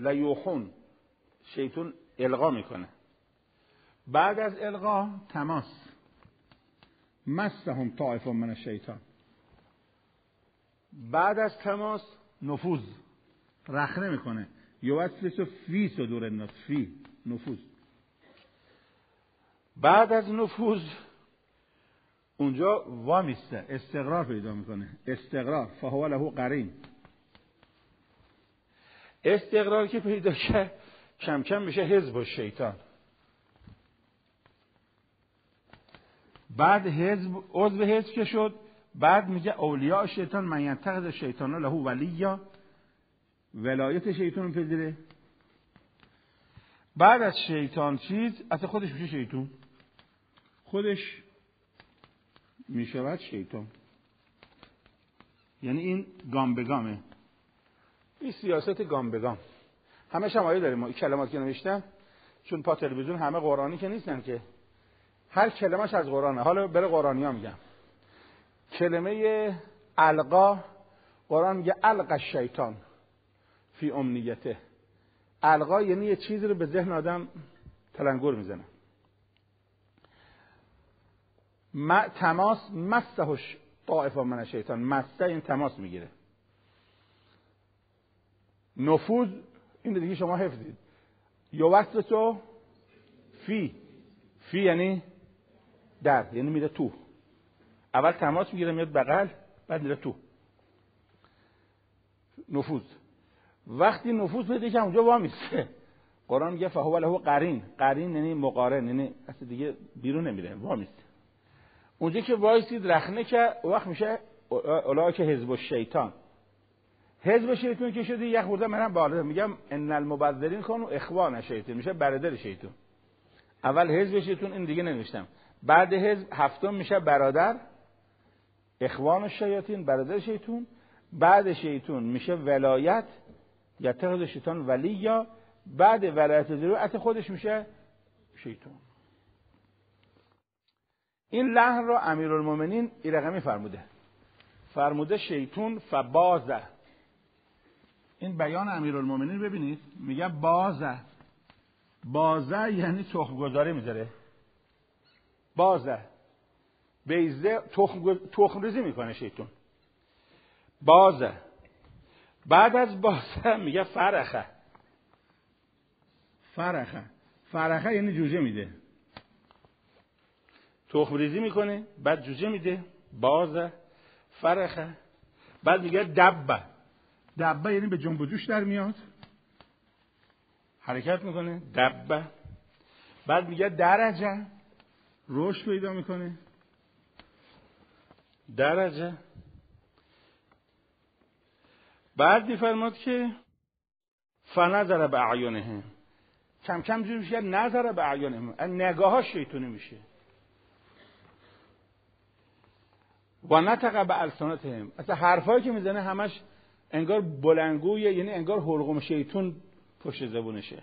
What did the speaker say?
لیوخون شیطون القا می‌کنه. بعد از القا تماس. مستهم طائف من الشیطان. بعد از تماس نفوذ. رخنه می‌کنه. یوسوس فی صدور الناس. فی نفوذ. بعد از نفوذ اونجا وامیسته. استقرار پیدا می‌کنه. استقرار. فهو له قرین. استقرار که پیدا کرد کم کم میشه حزب و شیطان. بعد حزب عضو حزب که شد بعد میگه اولیاء شیطان من ینتقد شیطان له ولیا. ولایت شیطان پذیره. بعد از شیطان چیز اصلا خودش میشه شیطان خودش می‌شود شیطان. یعنی این گام به گامه. این سیاست گام به گام همه شمایه داریم ما. این کلمات که نوشتم چون پا تلویزیون همه قرآنی که نیستن که. هر کلمش از قرآنه. حالا بره قرآنی ها میگم. کلمه القا قرآن میگه القا شیطان فی امنیته. القا یعنی یه چیزی رو به ذهن آدم تلنگر می‌زنه. تماس مسهش طائفه من شیطان مسته این تماس می‌گیره. نفوذ این دیگه شما حفظید. تو فی. فی یعنی در یعنی میره تو. اول تماس می‌گیره میاد بغل بعد میره تو. نفوذ. وقتی نفوذ پیدا که اونجا وامیسته قرآن میگه فهو له قرین. قرین یعنی مقارن یعنی اصلا دیگه بیرون نمیره وامیسته اونجا که وایسید رخنه که وقت میشه اولا که حزب شیطان حزب شیطان که شده یک خورده منم بالا. میگم ان المبذرین کنو اخوان شیطان میشه برادر شیطان اول حزب شیطان این دیگه نوشتم بعد حزب هفتم میشه برادر اخوان شیاطین برادر شیطان بعد شیطان میشه ولایت یا تقد شیطان ولی یا بعد ولایت ضرورت خودش میشه شیطان این لحن را امیرالمومنین این رقمی فرموده. فرموده شیطون فبازه. این بیان امیرالمومنین ببینید میگه بازه. بازه یعنی تخم گذاره می‌ذاره. بازه. بیزه تخم, ریزی می‌کنه شیطون. بازه. بعد از بازه میگه فرخه. فرخه. فرخه یعنی جوجه میده. تخم ریزی می‌کنه بعد جوجه میده. بازه. فرخه. بعد میگه دبه. دبه یعنی به جنب جوش در میاد. حرکت می‌کنه دبه. بعد میگه درجه. رشد پیدا می‌کنه. درجه. بعد میفرماد که فنظر به اعیانهم کم کم جور میشه نظر به اعیانهم نگاه ها شیطونی میشه. و نتقه به السانتهم اصلا حرفایی که می‌زنه همش انگار بلنگویه یعنی انگار حلقوم شیطون پشت زبونشه.